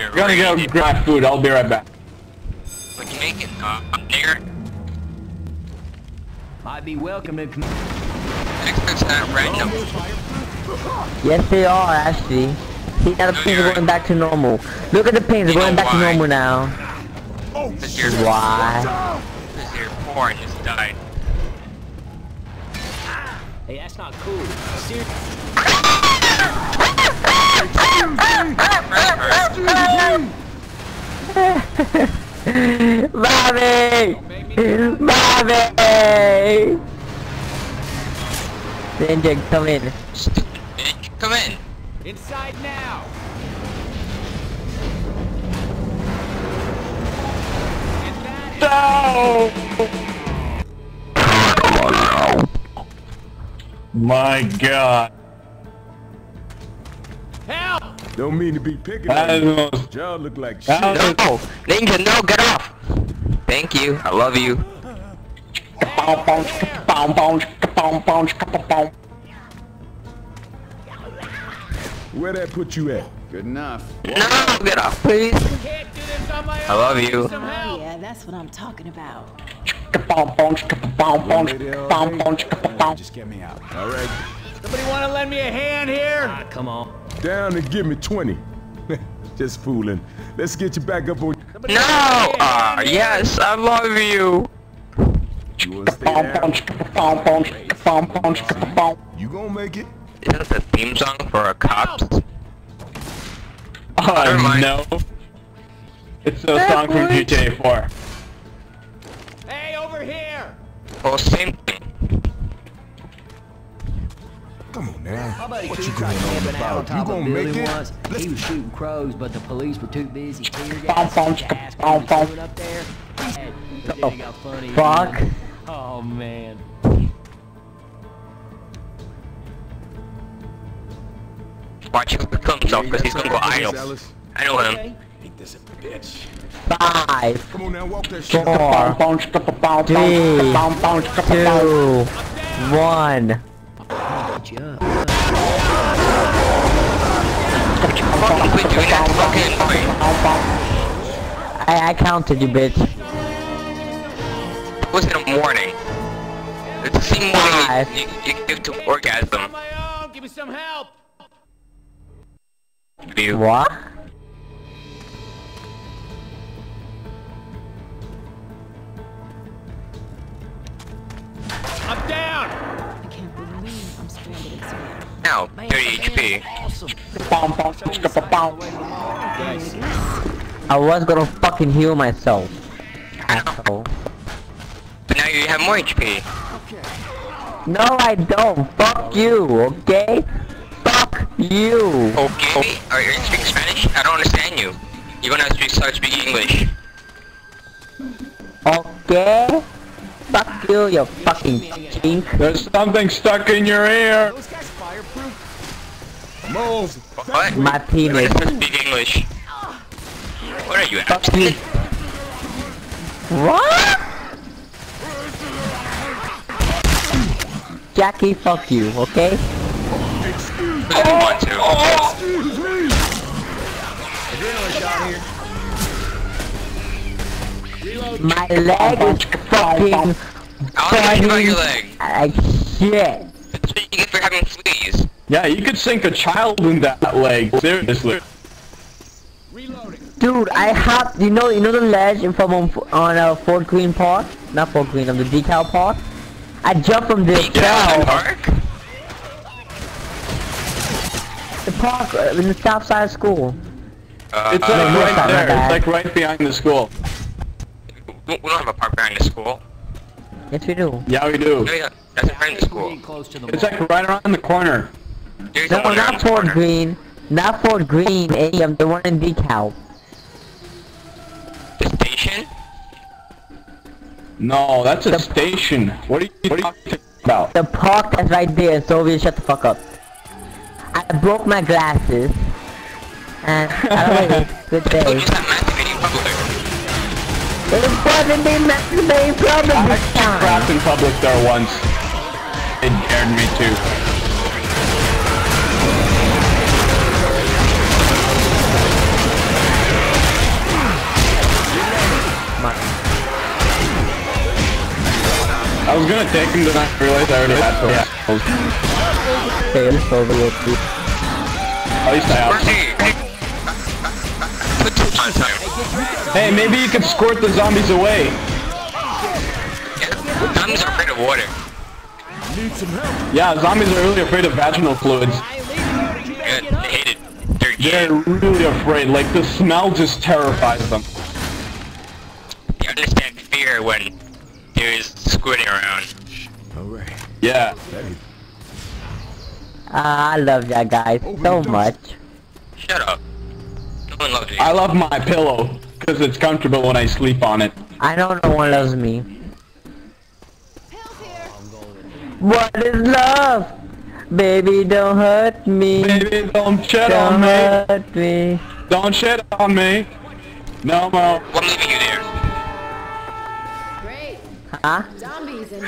You're gonna go ready. grab food. I'll be right back. What you making, uh, nigger? Might be welcome to. com- Experts not random. Yes, they are actually. See now the No, pings you're going right. back to normal. Look at the pings, they're going know back to normal now. Oh, you're, Why? cause you're poor and just died. Hey, that's not cool. Ser- Mommy! Mommy! Ninja, come in. Come in. Inside now. That My God. Don't mean to be picking That is on you. most. Look like shit. That is No! Ninja, no, get off! Thank you. I love you. Where that put you at? Good enough. No, get off, please. Can't do this on my own. I love you. Oh yeah, that's what I'm talking about. Just get me out. All right. Somebody want to lend me a hand here? Ah, come on. Down and give me 20. Just fooling. Let's get you back up on. Somebody No! wanna lend me a Ah, hand here? yes, I love you. You wanna stay down? You gonna make it? Is that the theme song for a cops? Oh no. It's a song from GTA 4. Hey, over here! Well, same Come on now. What you going on camping out on about? You gonna make it? once. Let's He was shooting crows, but the police were too busy tear Boom, gassing boom, his ass boom, when he was boom. doing up there. And got funny. Fuck. Oh man. Watch him kill himself because he's gonna go idle. I know him. Okay. Ain't this bitch? Five, Come on now, walk that shit. four, Boom, boom, boom, boom, Three, boom, boom, boom, boom. two, one. Fight. I, I counted you, bitch. It was in the morning. It's the same morning Five. you, you, you give to On orgasm. my own. Give me some help. You. What? I'm down. Now, 30 HP. I was gonna fucking heal myself. Asshole. But now you have more HP. No, I don't. Fuck you, okay? Fuck you. Okay. Are you speaking Spanish? I don't understand you. You're gonna have to start speaking English. Okay? Fuck you, you fucking chink. There's something stuck in your ear. those guys fireproof. Moles. What? My penis. have speak English. What are you, Fuck you. abstinent? What? Jackie, fuck you, okay? I didn't want to. Excuse me. My leg is fucking I don't give a shit about your leg. like shit. That's what you get for having fleas. Yeah, you could sink a child in that leg. Seriously. Reloading. Dude, I have, you know, you know the ledge from on, on uh, Fort Greene Park? Not Fort Greene, on the decal park? I jumped from this Deep down the fell. park? The park uh, in the south side of school. Uh, It's uh, like no, right not there. It's like right behind the school. We we don't have a park behind the school. Yes, we do. Yeah, we do. No, yeah, that's in front of the We're school. close to the It's like right around the corner. There's No, not the Fort corner. Greene. Not Fort Greene, any of the one in decal. The station? No, that's a station. What are you, what are you talking about? The park that's right there, so we shut the fuck up. I broke my glasses. And, I don't know, good day. It wasn't the main problem I time. Crashed in public there once. It scared me too. I was gonna take him, then I realized I already had two. Yeah. Fail, so we At least I have he? Hey. Put two on time. Hey, maybe you could squirt the zombies away. Yeah. Zombies are afraid of water. Need some help. Yeah, zombies are really afraid of vaginal fluids. Yeah, they hate it. They're They're really afraid. Like the smell just terrifies them. They understand fear when there's squirting around. Alright. Yeah. Hey, Ah, I love that guy so much. Shut up. No one you. I love my pillow because it's comfortable when I sleep on it. I don't know no one loves me. What is love? Baby, don't hurt me. Baby, don't shit Don't on me. hurt me. Don't shit on me. No more. I'm leaving you there. Great. Huh? Zombies in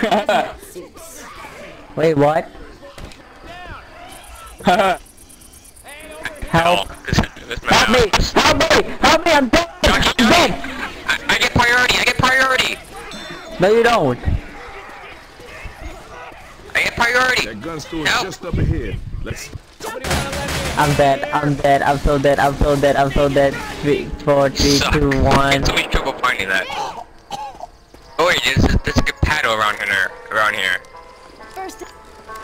suits. Wait, what? Help. No, this, this Help me! Help me! Help me! I'm dead! Johnny, I'm dead! I, I get priority. I get priority. No, you don't. I get priority. that gun store is just up ahead. Let's. I'm dead. I'm dead. I'm so dead. I'm so dead. I'm so dead. Three, four, three, Suck. two, one. It's always trouble finding that. Oh wait, there's, there's a good paddle around here. Around here. First,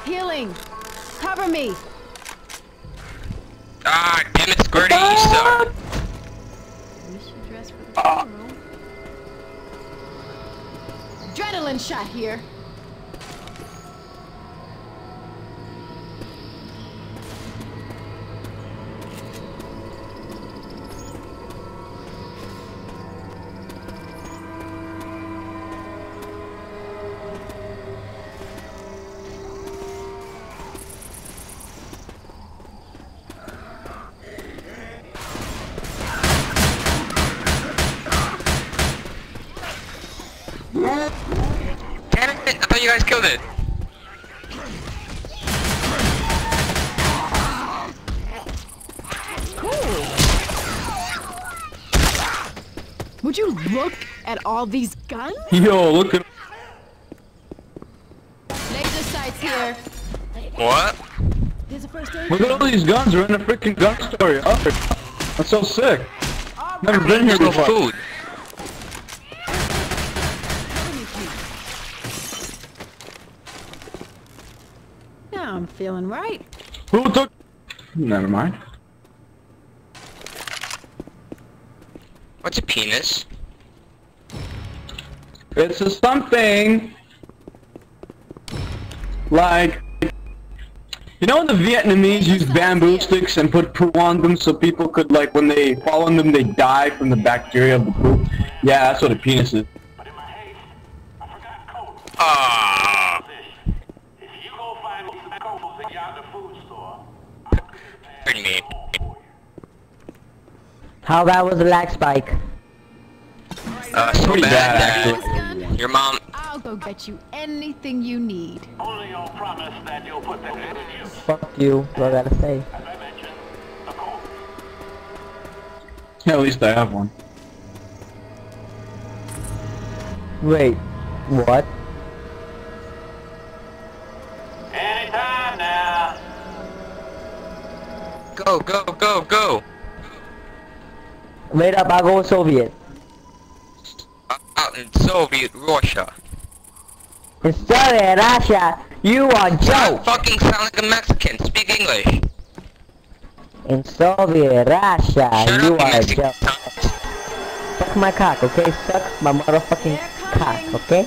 healing. Cover me. Ah, damn it, Squirty, you suck. We should dress for the funeral. Adrenaline shot here. Damn it, I thought you guys killed it. Cool. Would you look at all these guns? Yo, look at. Laser sights here. What? Here's a first aid. Look at all these guns. We're in a freaking gun store. yo. That's so sick. Never been here There's no before. food. Now I'm feeling right. Who took? Never mind. What's a penis? It's a something like you know when the Vietnamese used bamboo sticks and put poo on them so people could like when they fall on them they die from the bacteria of the poop. Yeah, that's what a penis is. Ah, You go find these codes in yonder food store. pardon me. How bad was the lag spike? Uh, so Pretty bad bad, that This gun, your mom. I'll go get you anything you need. Only on promise that you'll put the in use. Fuck you. What I gotta say? As I mentioned, the code. Yeah, at least I have one. Wait. What? Anytime now. Go, go, go, go. Wait up. I'll go Soviet. Out in Soviet Russia. In Soviet Russia, you are Joe. fucking sound like a Mexican. Speak English. In Soviet Russia, Shut you up, are Mexican Joe. Suck my cock, okay? Suck my motherfucking cock, okay?